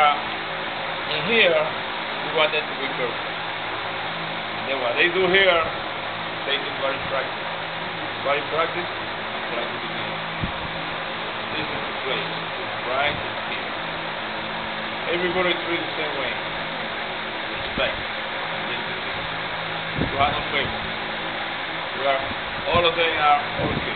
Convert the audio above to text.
Uh, in here, we want them to be perfect. And then what they do here, they do body practice. Body practice, practice again. This is the place, right here. Everybody treats the same way. Respect. And this is it. You have no favor. We are, all of them are all.